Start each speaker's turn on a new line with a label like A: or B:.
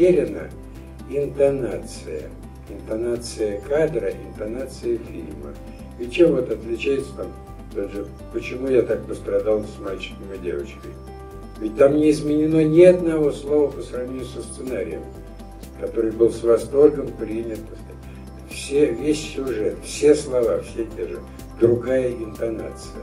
A: потеряна интонация. Интонация кадра, интонация фильма. И чем вот отличается там, даже, почему я так пострадал с мальчиком и девочкой? Ведь там не изменено ни одного слова по сравнению со сценарием, который был с восторгом принят. Все, весь сюжет, все слова, все те же, другая интонация.